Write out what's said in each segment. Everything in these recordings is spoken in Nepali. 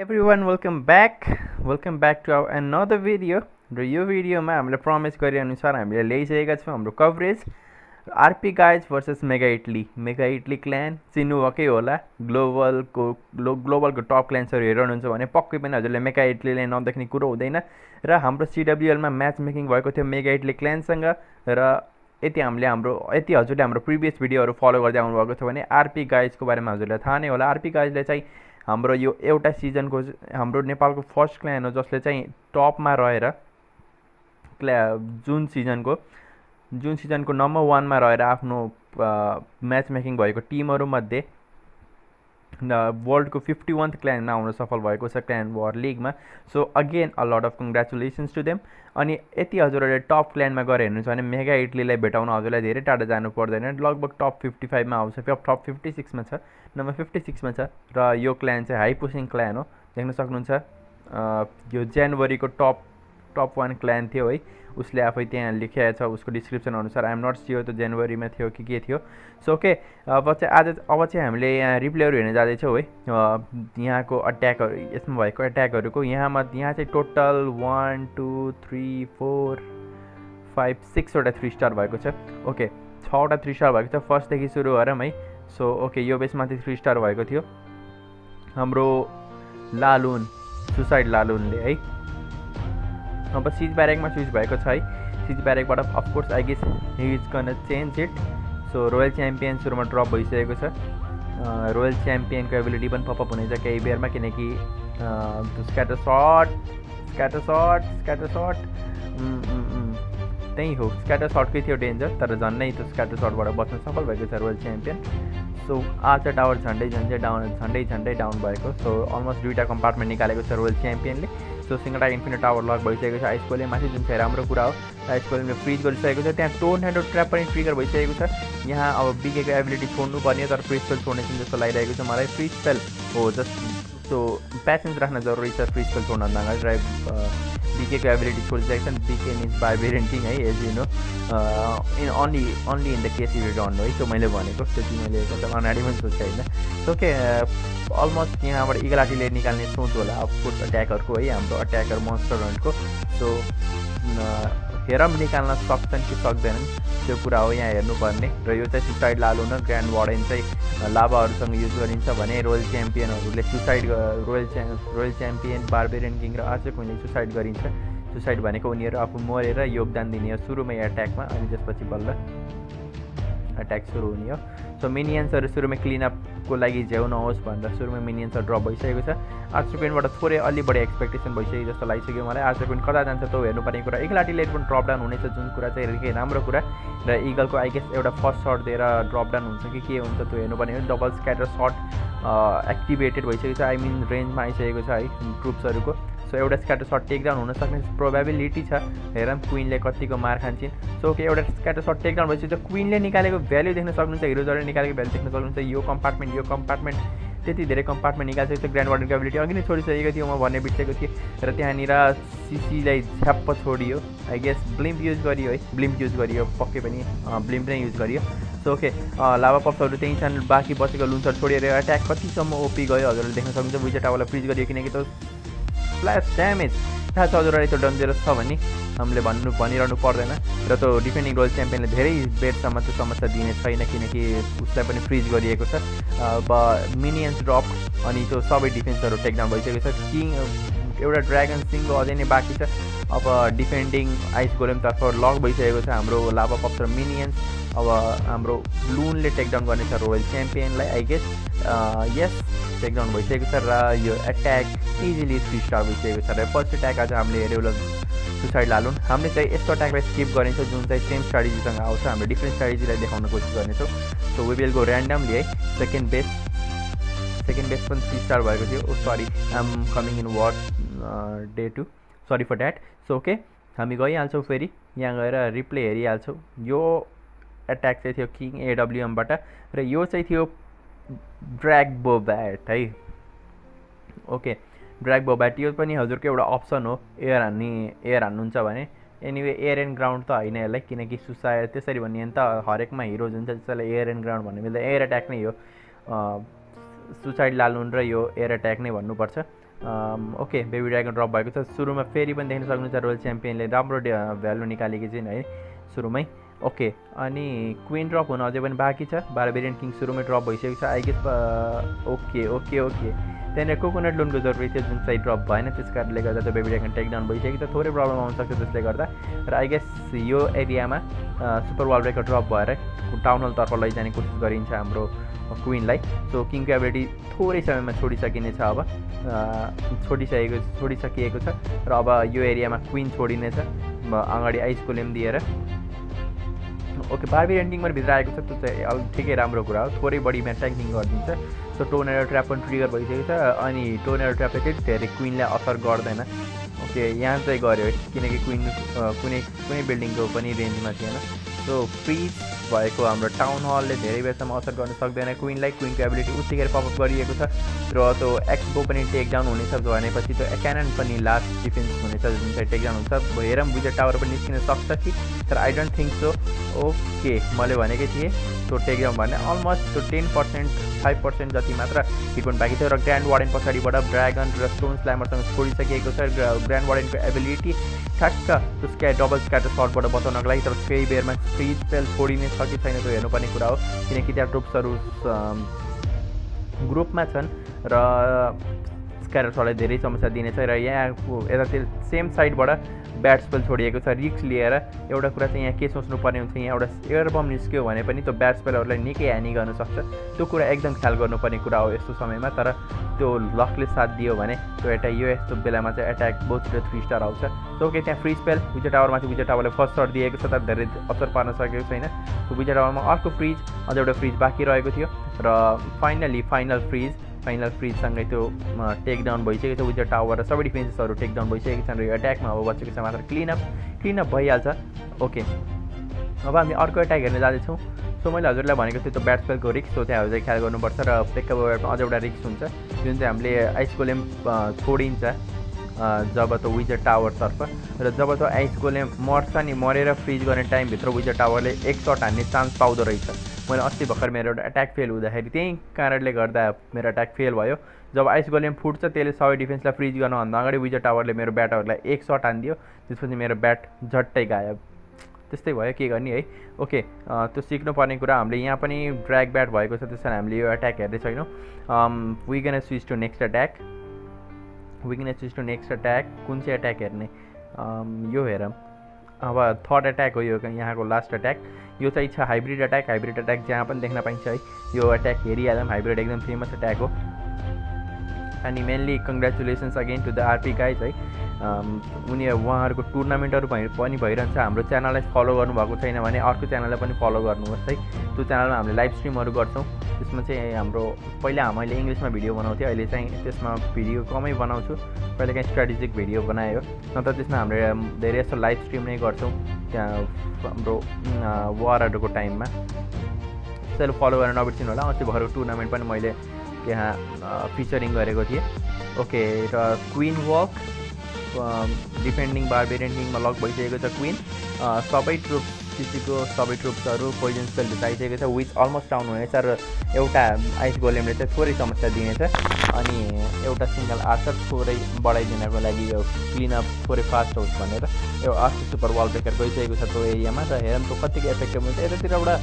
everyone welcome back. Welcome back to our another video. र यो भिडियोमा हामीले प्रमिस गरेअनुसार हामीले ल्याइसकेका छौँ हाम्रो coverage RP guys versus mega Italy mega Italy clan चिन्नुभएकै होला. ग्लोबलको ग्लो ग्लोबलको टप क्ल्यान्सहरू हेरिरहनुहुन्छ भने पक्कै पनि हजुरले मेगा इटलीलाई नदेख्ने कुरो हुँदैन र हाम्रो सिडब्लुएलमा म्याच मेकिङ भएको थियो मेगा इटली क्ल्यानसँग र यति हामीले हाम्रो यति हजुरले हाम्रो प्रिभियस भिडियोहरू फलो गर्दै आउनुभएको थियो भने आरपी गाइजको बारेमा हजुरलाई थाहा नै होला. आरपी गाइजले चाहिँ हाम्रो यो एउटा सिजनको हाम्रो नेपालको फर्स्ट क्ल्यान हो जसले चाहिँ टपमा रहेर क्ल्या जुन सिजनको जुन सिजनको नम्बर वानमा रहेर आफ्नो म्याच मेकिङ भएको टिमहरूमध्ये वर्ल्डको फिफ्टी वान्थ क्ल्यानमा आउन सफल भएको छ clan war लिगमा so again a lot of congratulations to them अनि यति हजुरहरूले टप क्ल्यानमा गएर हेर्नुहुन्छ भने मेगा इटलीलाई भेटाउन हजुरलाई धेरै टाढा जानु पर्दैन। लगभग टप फिफ्टी फाइभमा आउँछ। टप फिफ्टी सिक्समा छ। नम्बर फिफ्टी सिक्समा छ। र यो क्ल्यान चाहिँ हाई पुसिङ क्ल्यान हो। देख्न सक्नुहुन्छ यो जनवरीको टप टप वान क्ल्यान थियो है। उसले आफै त्यहाँ लेखेको छ उसको डिस्क्रिप्सन अनुसार। आइएम नट सियो त जनवरीमा थियो कि के थियो। सो ओके अब चाहिँ आज अब चाहिँ हामीले यहाँ रिप्लेहरू हेर्न जाँदैछौँ है। यहाँको अट्याकहरू यसमा भएको एट्याकहरूको यहाँमा यहाँ चाहिँ total one two three four five सिक्सवटा three star भएको छ। ओके छवटा थ्री स्टार भएको छ। फर्स्टदेखि सुरु गरौँ है। सो ओके यो बेसमाथि थ्री स्टार भएको थियो। हाम्रो लालुन सुसाइड लालुनले है। अब सिज ब्यारेकमा स्विच भएको छ है। सिज ब्यारेकबाट of course I guess he is can change it so royal champion सुरुमा ड्रप भइसकेको छ। रोयल च्याम्पियनको एबिलिटी पनि पपअप हुनेछ केही बेरमा किनकि scatter shot scatter shot scatter shot त्यही हो स्क्याटर सर्टकै थियो डेन्जर तर झन्डै त्यो स्क्याटर सर्टबाट बच्न सफल भएको छ रोयल च्याम्पियन सो आज टावर झन्डै झन्डै डाउन झन्डै झन्डै डाउन भएको। सो अलमोस्ट दुईवटा कम्पार्टमेन्ट निकालेको छ रोयल च्याम्पियनले सो सिंगटा इन्फिनिट टावर लक भइसकेको छ। आइसकोले माथि जुन चाहिँ राम्रो कुरा हो आइसकोले फ्रिज गरिसकेको छ। त्यहाँ टोन ह्यान्ड ट्र्याप पनि ट्रिगर छ। यहाँ अब बिगे एबिलिटी छोड़ने पर्ने तर फ्रिज स्पेल छोड्ने जो जस्तो मैं मलाई। फ्री स्पेल हो, जस्ट सो प्यासेन्स राख्न जरुरी छ फ्री स्पेल छोड्नुभन्दा अगाडि ड्राइभ बिकेको एबिलिटी छोडिसकेको छ बिके मिन्स बाई भेरेन्टिङ है as you know in only only in the case you done है त्यो मैले भनेको त्यति मैले एकदम अगाडि पनि सोचेँ होइन सो के अलमोस्ट यहाँबाट इगलाटीले निकाल्ने सोच होला अफकोर्स अट्याकरको है हाम्रो अट्याकर मोन्स्टर हन्टको सो हेरौँ निकाल्न सक्छन् कि सक्दैनन् त्यो कुरा हो यहाँ हेर्नुपर्ने। र यो चाहिँ सुसाइड लालु न ग्रान्ड वार्डन चाहिँ लाभाहरूसँग युज गरिन्छ भने रोयल च्याम्पियनहरूले सुसाइड रोयल च्या रोयल च्याम्पियन बार्बेरियन किङ र अझै कोहीले सुसाइड गरिन्छ। सुसाइड भनेको उनीहरू आफू मरेर योगदान दिने हो। सुरुमै एट्याकमा अनि त्यसपछि बल्ल एट्याक सुरु हुने हो। सो मिनियन्सहरू सुरुमै क्लिनअपको लागि झ्याउ नहोस् भनेर सुरुमै मिनियन्सहरू ड्रप भइसकेको छ। आर्चुपेनबाट थोरै अलि बढी एक्सपेक्टेसन भइसक्यो जस्तो लागिसक्यो मलाई। आर्चुपेन कता जान्छ त हेर्नुपर्ने कुरा। इगलाटी लेट पनि ड्रप डाउन हुनेछ जुन कुरा चाहिँ निकै राम्रो कुरा। र इगलको आई गेस एउटा फर्स्ट सर्ट दिएर ड्रप डाउन हुन्छ कि के हुन्छ त्यो हेर्नुपर्ने हो। डबल स्क्याटर सर्ट एक्टिभेटेड भइसकेको छ। आई मिन रेन्जमा आइसकेको छ है ट्रुप्सहरूको सो एउटा स्क्याटर सर्ट टेकडाउन हुनसक्ने प्रोबेबिलिटी छ। हेरौँ क्विनले कतिको मार खान्छन्। सो के एउटा स्क्याटर सर्ट टेकडाउन भइसक्यो क्विनले निकालेको भ्याल्यु देख्न सक्नुहुन्छ हिरो जडले निकालेको भ्याल्यु देख्न सक्नुहुन्छ यो कम्पार्टमेन्ट यो कम्पार्टमेन्ट त्यति धेरै कम्पार्टमेन्ट निकालिसकेको छ ग्रान्ड वार्डनको एबिलिटी अघि नै छोडिसकेको थियो म भन्ने बिर्सेको थिएँ। र त्यहाँनिर सिसीलाई झ्याप्प छोडियो। आई गेस ब्लिम्प युज गरियो है। ब्लिम्प युज गरियो पक्कै पनि ब्लिम्प नै युज गरियो। सो ओके लाभा पप्सहरू त्यहीँ छन् बाँकी बसेको लुन्सर छोडेर एट्याक कतिसम्म ओपी गयो हजुरले देख्न सक्नुहुन्छ विजेट टावरलाई फ्रिज गरियो किनकि त्यो फ्ल्यास ड्यामेज थाहा छ हजुरलाई त्यो डन्जरस छ भने हामीले भन्नु भनिरहनु पर्दैन। र त्यो डिफेन्डिङ रोयल च्याम्पियनले धेरै बेडसम्म त्यो समस्या दिने छैन किनकि उसलाई पनि फ्रिज गरिएको छ। अब मिनियन्स ड्रप अनि त्यो सबै डिफेन्सहरू टेकडाउन भइसकेको छ। किङ एउटा ड्रागन सिङ्गो अझै नै बाँकी छ। अब डिफेन्डिङ आइस गोलेमतर्फ लक भइसकेको छ हाम्रो लाभा पक्ष मिनियन्स अब हाम्रो लुनले टेकडाउन गर्नेछ रोयल च्याम्पियनलाई आई गेस यस टेकडाउन भइसकेको छ र यो एट्याक इजिली थ्री स्टार भइसकेको छ र फर्स्ट एट्याक आज हामीले हेऱ्यो सुसाइड लालुन। हामीले चाहिँ यस्तो एट्याकलाई स्किप गर्नेछौँ जुन चाहिँ सेम स्ट्राटेजीसँग आउँछ। हामीले डिफ्रेन्ट स्ट्राटेजीलाई देखाउन कोसिस गर्नेछौँ। So we will go randomly है। सेकेन्ड बेस सेकेन्ड बेस पनि थ्री स्टार भएको थियो। Sorry I'm coming in what day two sorry for that so okay हामी गइहाल्छौँ फेरि। यहाँ गएर रिप्ले हेरिहाल्छौँ। यो एट्याक चाहिँ थियो किङ एडब्लुएमबाट र यो चाहिँ थियो ड्र्याग बोब्याट है ओके ड्र्याग बोब्याट यो पनि हजुरको एउटा अप्सन हो एयर हान्ने एयर हान्नुहुन्छ भने एनिवे एयर एन्ड ग्राउन्ड त होइन यसलाई किनकि सुसाय त्यसरी भन्यो भने त हरेकमा हिरो जुन छ त्यसलाई एयर एन्ड ग्राउन्ड भन्ने बेला एयर एट्याक नै हो सुसाइड लालुन र यो एयर एट्याक नै भन्नुपर्छ ओके बेबी ड्रागन ड्रप भएको छ सुरुमा फेरि पनि देख्न सक्नुहुन्छ रोयल च्याम्पियनले राम्रो भ्यालु निकालेकी छिन् है सुरुमै ओके अनि क्विन ड्रप हुन अझै पनि बाँकी छ। बारबेरियन किङ सुरुमै ड्रप भइसकेको छ I guess okay okay okay. त्यहाँनिर कोकोनट लोनको जरुरी थियो जुन चाहिँ ड्रप भएन त्यस कारणले गर्दा त्यो बेबी ड्रागन टेकडाउन भइसकेको छ। थोरै प्रब्लम आउनसक्छ त्यसले गर्दा। र आई गेस यो एरियामा सुपर वाल ब्रेकर ड्रप भएर टाउन हलतर्फ लैजाने कोसिस गरिन्छ हाम्रो क्विनलाई सो किङको एबिलिटी थोरै समयमा छोडिसकिनेछ अब। छोडिसकेको छोडिसकिएको छ। र अब यो एरियामा क्विन छोडिनेछ। अगाडि आइसको लेम दिएर। ओके बार्बी पनि भित्र आएको छ त्यो चाहिँ ठिकै राम्रो कुरा हो। थोरै बढीमा ट्याङ्किङ गरिदिन्छ। सो टोनेरो ट्र्याप पनि ट्रिगर भइसकेको छ अनि टोनेरो ट्र्यापले चाहिँ धेरै क्विनलाई असर गर्दैन। ओके यहाँ चाहिँ गऱ्यो किनकि क्विन कुनै कुनै बिल्डिङको पनि रेन्जमा थिएन। सो फ्रिज भएको हाम्रो टाउन हलले धेरै बेरसम्म असर गर्न सक्दैन। क्विनलाई क्विनको एबिलिटी उत्तिखेर पपअप गरिएको छ। र त्यो एक्सपो पनि टेकडाउन हुनेछ भनेपछि त्यो क्यानन पनि लास्ट डिफेन्स हुनेछ जुन चाहिँ टेकडाउन हुन्छ। हेरौँ विजय टावर पनि निस्किन सक्छ कि? तर I don't think so okay मैले भनेकै थिएँ त्यो टेकडाउन भने अलमोस्ट त्यो टेन पर्सेन्ट फाइभ पर्सेन्ट जति मात्र हिट पनि बाँकी थियो र ग्रान्ड वार्डेन पछाडिबाट ड्रागन र स्टोन स्ल्यामरसँग छोडिसकिएको छ। ग्रान्ड वार्डेनको एबिलिटी ठ्याक्क त्यो स्क्या डबल स्क्याटर सर्टबाट बचाउनको लागि तर केही बेरमा फ्री स्पेल छोडिने छ कि छैन त्यो हेर्नुपर्ने कुरा हो। किनकि त्यहाँ ट्रुप्सहरू ग्रुपमा छन् र स्क्याटर धेरै समस्या दिनेछ र यहाँ यतातिर सेम साइडबाट ब्याट स्पेल छोडिएको छ रिक्स लिएर एउटा कुरा चाहिँ यहाँ के सोच्नुपर्ने हुन्छ यहाँ एउटा एयर बम निस्क्यो भने पनि त्यो ब्याट स्पेलहरूलाई निकै हानि गर्न सक्छ। त्यो कुरा एकदम ख्याल गर्नुपर्ने कुरा हो यस्तो समयमा तर त्यो लकले साथ दियो भने त्यो एट्याक यो यस्तो बेलामा चाहिँ एट्याक बहुत छिटो थ्री स्टार आउँछ। त्यो के त्यहाँ फ्री स्पेल विजय टावरमाथि विजय टावरले फर्स्ट सर्ट दिएको छ तर धेरै असर पार्न सकेको छैन। विजय टावरमा अर्को फ्रिज अझ एउटा फ्रिज बाँकी रहेको थियो। र फाइनली फाइनल फ्रिज फाइनल फ्रिजसँगै त्यो टेकडाउन भइसकेको छ विजय टावर र सबै डिफेन्सेसहरू टेकडाउन भइसकेको छन् र यो एट्याकमा अब बचेको छ मात्र क्लिनअप क्लिनअप भइहाल्छ। ओके अब हामी अर्को एट्याक हेर्न जाँदैछौँ। सो मैले हजुरलाई भनेको थिएँ त्यो ब्याट्सम्यानको रिक्स हो त्यहाँ चाहिँ ख्याल गर्नुपर्छ र पेक्का अझ एउटा रिक्स हुन्छ जुन चाहिँ हामीले आइस गोलेम छोडिन्छ जब त्यो विजर टावरतर्फ र जब त्यो आइस गोलेम मर्छ नि मरेर फ्रिज गर्ने टाइमभित्र विजर टावरले एक सट हान्ने चान्स पाउँदो रहेछ। मैले अस्ति भर्खर मेरो एउटा एट्याक फेल हुँदाखेरि त्यही कारणले गर्दा मेरो एट्याक फेल भयो। जब आइस गोलेम फुट्छ त्यसले सबै डिफेन्सलाई फ्रिज गर्नुभन्दा अगाडि विजय टावरले मेरो ब्याटहरूलाई एक सट हानिदियो त्यसपछि मेरो ब्याट झट्टै गायब। त्यस्तै भयो के गर्ने है? ओके त्यो सिक्नुपर्ने कुरा हामीले यहाँ पनि ड्र्याग ब्याट भएको छ त्यस कारण हामीले यो एट्याक हेर्दै छैनौँ। We can switch to next attack we can switch to next attack कुन चाहिँ एट्याक हेर्ने? यो हेरौँ। अब थर्ड एट्याक हो यो यहाँको लास्ट एट्याक यो चाहिँ छ हाइब्रिड एट्याक हाइब्रिड एट्याक जहाँ पनि देख्न पाइन्छ है। यो एट्याक हेरिहालौँ। हाइब्रिड एकदम फेमस एट्याक हो। अनि mainly congratulations again to the RP guys है। उनी उहाँहरूको टुर्नामेन्टहरू भइ पनि भइरहन्छ। हाम्रो च्यानललाई फलो गर्नुभएको छैन भने अर्को च्यानललाई पनि फलो गर्नुहोस् है। त्यो च्यानलमा हामीले लाइभ स्ट्रिमहरू गर्छौँ। त्यसमा चाहिँ हाम्रो पहिला मैले इङ्ग्लिसमा भिडियो बनाउँथेँ अहिले चाहिँ त्यसमा भिडियो कमै बनाउँछु। पहिला काहीँ स्ट्राटेजिक भिडियो बनायो। नत्र त्यसमा हामीले धेरै जस्तो लाइभ स्ट्रिम नै गर्छौँ त्यहाँ हाम्रो वारहरूको टाइममा। त्यसैले फलो गरेर नबिर्सिनु होला अस्ति भर्खरको टुर्नामेन्ट पनि मैले त्यहाँ फिचरिङ गरेको थिएँ। ओके र क्विन वक डिफेन्डिङ बारबेरियन किङमा लक भइसकेको छ क्विन सबै ट्रुप्स सिसीको सबै ट्रुप्सहरू पोइजन स्पेल भित्राइसकेको छ विच अलमोस्ट डाउन हुनेछ र एउटा आइस गोलेमले चाहिँ थोरै समस्या दिनेछ। अनि एउटा सिङ्गल आर्चर थोरै बढाइदिनको लागि यो क्लिनअप थोरै फास्ट होस् भनेर यो अर्को सुपर वाल ब्रेकर गइसकेको छ त्यो एरियामा र हेरौँ त्यो कतिको इफेक्टिभ हुन्छ यतातिर एउटा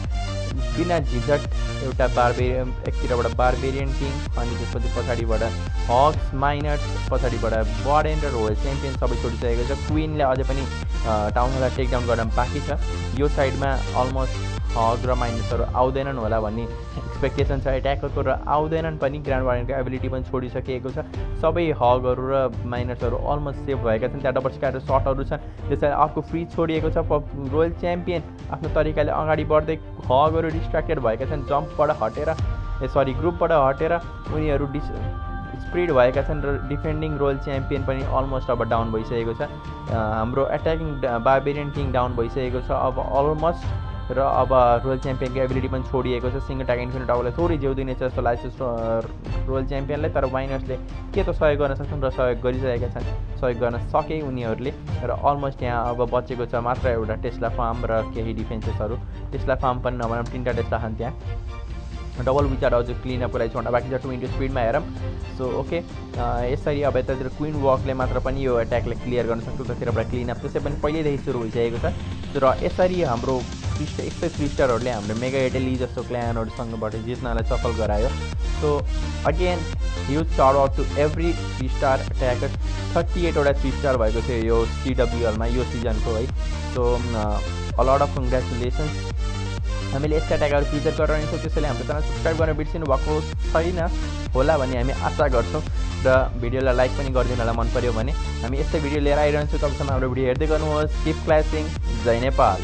बिना झिझट एउटा बारबेरियन एकतिरबाट बारबेरियन किङ अनि त्यसपछि पछाडिबाट हक्स माइनर्स पछाडिबाट बर्डेन र रोयल च्याम्पियन सबै छोडिसकेको छ। क्विनले अझै पनि टाउनलाई टेकडाउन गर्न बाँकी छ। यो साइडमा अलमोस्ट हग र माइनसहरू आउँदैनन् होला भन्ने एक्सपेक्टेसन छ। एट्याकरको र आउँदैनन् पनि ग्रान्ड वार्डनको एबिलिटी पनि छोडिसकिएको छ। सबै हगहरू र माइनर्सहरू अलमोस्ट सेभ भएका छन्। त्यहाँ डबल स्क्याटर सर्टहरू छन्। त्यसरी अर्को फ्री छोडिएको छ। रोयल च्याम्पियन आफ्नो तरिकाले अगाडि बढ्दै हगहरू डिस्ट्र्याक्टेड भएका छन्। जम्पबाट हटेर ए सरी ग्रुपबाट हटेर उनीहरू डिस स्प्रिड भएका छन् र डिफेन्डिङ रोयल च्याम्पियन पनि अलमोस्ट अब डाउन भइसकेको छ। हाम्रो एट्याकिङ बार्बेरियन किङ डाउन भइसकेको छ। अब अलमोस्ट र अब रोयल च्याम्पियनको एबिलिटी पनि छोडिएको छ। सिङ्गल ट्याग इन्फिनिट टाउलाई थोरै जिउ दिनेछ जस्तो लाग्छ रोयल च्याम्पियनलाई तर वाइनर्सले के त सहयोग गर्न सक्छन् र सहयोग गरिसकेका छन्? सहयोग गर्न सके उनीहरूले। र अलमोस्ट यहाँ अब बचेको छ मात्र एउटा टेस्ला फार्म र केही डिफेन्सेसहरू टेस्ला फार्म पनि नभनौँ तिनवटा टेस्ला छन् त्यहाँ। डबल विचार अझ क्लिन अपको लागि छोड्न। बाँकी छ टु इन्टु स्पिडमा हेरौँ सो ओके यसरी अब यतातिर क्विन मात्र पनि यो एट्याकलाई क्लियर गर्न सक्छ उतातिरबाट क्लिन अप पनि पहिल्यैदेखि सुरु। भइसकेको छ र यसरी हाम्रो फ्रिस्ट यस्तै फ्रिस्टरहरूले हाम्रो मेगा एडेली जस्तो क्ल्यानहरूसँगबाट जित्नलाई सफल गरायो so again huge shout out to every three star attacker thirty एटवटा three star भएको थियो यो सिडब्लुएलमा यो सिजनको है सो अलट अफ कङ्ग्रेचुलेसन्स हामीले यस्ता ट्यागहरू फिचर गरेर रहनेछौँ त्यसैले हाम्रो च्यानल सब्सक्राइब गर्न बिर्सिनु भएको छैन होला भन्ने हामी आशा गर्छौँ र भिडियोलाई लाइक पनि गरिदिनु होला मन पऱ्यो भने। हामी यस्तै भिडियो लिएर आइरहन्छौँ तपाईँसँग हाम्रो भिडियो हेर्दै गर्नुहोस्। किप क्लासिङ जय नेपाल।